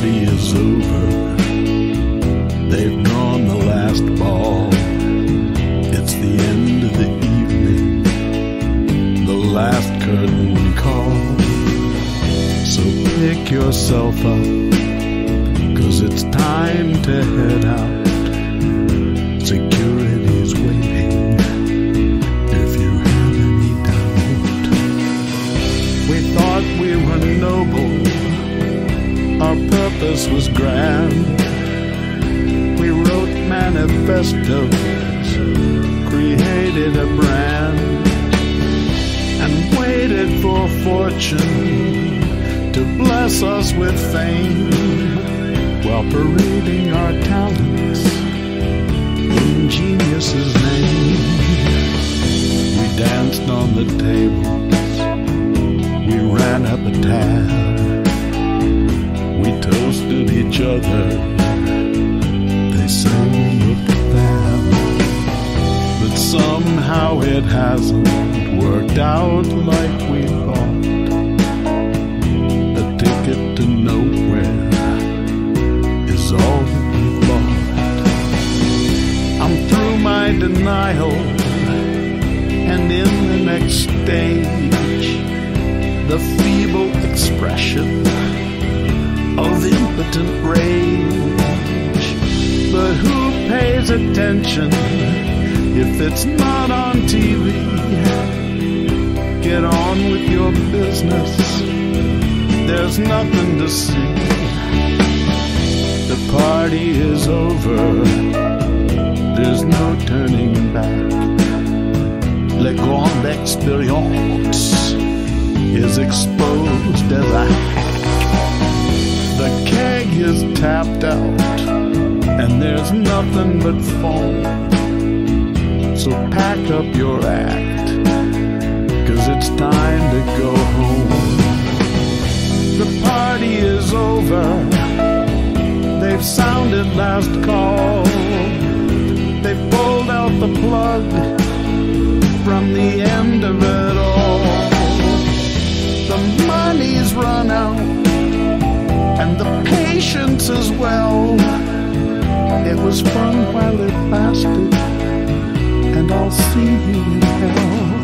party is over. They've drawn the last ball. It's the end of the evening, the last curtain call. So pick yourself up, cause it's time to head out. Purpose was grand. We wrote manifestos, created a brand, and waited for fortune to bless us with fame while parading our talents in genius's name. Somehow it hasn't worked out like we thought. A ticket to nowhere is all that we've bought. I'm through my denial, and in the next stage, the feeble expression of impotent rage. But who pays attention if it's not on TV? Get on with your business, there's nothing to see. The party is over there's no turning back. Le Grand Experience is exposed as a hack. The keg is tapped out, and there's nothing but foam. So pack up your act, cause it's time to go home. The party is over, they've sounded last call. They've pulled out the plug from the end of it all. The money's run out, and the patience as well. It was fun while it lasted, and I'll see you in hell.